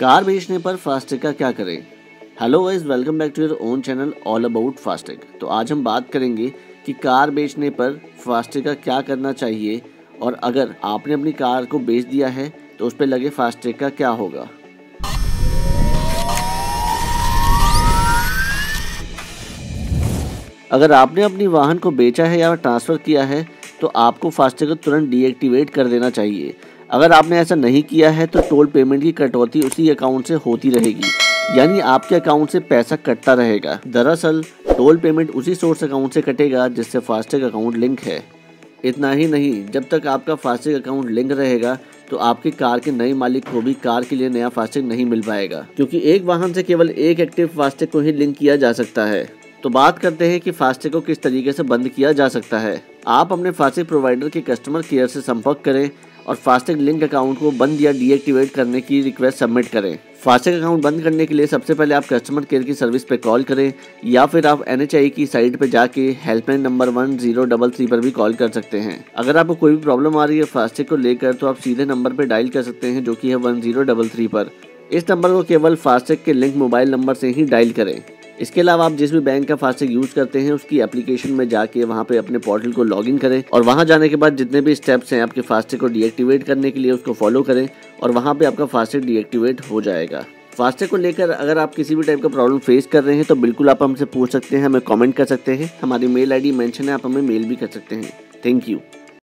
Car बेचने पर FASTag का क्या करें? Hello guys welcome back to your own channel all about FASTag तो आज हम बात करेंगे कि कार बेचने पर फास्टैग का क्या करना चाहिए और अगर आपने अपनी कार को बेच दिया है तो उस पर लगे फास्टैग का क्या होगा? अगर आपने अपनी वाहन को बेचा है या ट्रांसफ़र किया है तो आपको फास्टैग को तुरंत डीएक्टिवेट कर देना चाहिए। अगर आपने ऐसा नहीं किया है तो टोल पेमेंट की कटौती उसी अकाउंट से होती रहेगी। यानी आपके अकाउंट से पैसा कटता रहेगा। दरअसल, टोल पेमेंट उसी सोर्स अकाउंट से कटेगा, जिससे फास्टैग अकाउंट लिंक है। इतना ही नहीं, जब तक आपका फास्टैग अकाउंट लिंक रहेगा तो आपकी कार के नए मालिक को भी कार के लिए नया फास्टैग नहीं मिल पाएगा। क्योंकि एक वाहन से केवल एक एक्टिव फास्टैग को ही लिंक किया जा सकता है। तो बात करते हैं कि फास्टैग को किस तरीके से बंद किया जा सकता है। आप अपने फास्टैग प्रोवाइडर के कस्टमर केयर से संपर्क करें और फास्टैग लिंक अकाउंट को बंद या डीएक्टिवेट करने की रिक्वेस्ट सबमिट करें। फास्टैग अकाउंट बंद करने के लिए सबसे पहले आप कस्टमर केयर की सर्विस पर कॉल करें या फिर आप एन की साइट पर जाके helpline number one zero double three पर भी कॉल कर सकते हैं। अगर आपको कोई भी प्रॉब्लम आ रही है फास्टैग को लेकर तो आप सीधे नंबर पर डायल कर सकते हैं, जो कि है वन ज़ीरो डबल थ्री पर। इस नंबर को केवल फास्टैग के लिंक मोबाइल नंबर से ही डायल करें। इसके अलावा आप जिस भी बैंक का फास्टैग यूज़ करते हैं, उसकी एप्लीकेशन में जाके वहाँ पे अपने पोर्टल को लॉगिन करें और वहाँ जाने के बाद जितने भी स्टेप्स हैं आपके फास्टैग को डीएक्टिवेट करने के लिए उसको फॉलो करें और वहाँ पे आपका फास्टैग डीएक्टिवेट हो जाएगा। फास्टैग को लेकर अगर आप किसी भी टाइप का प्रॉब्लम फेस कर रहे हैं तो बिल्कुल आप हमसे पूछ सकते हैं, हमें कॉमेंट कर सकते हैं। हमारी मेल आईडी मेंशन है, आप हमें मेल भी कर सकते हैं। Thank you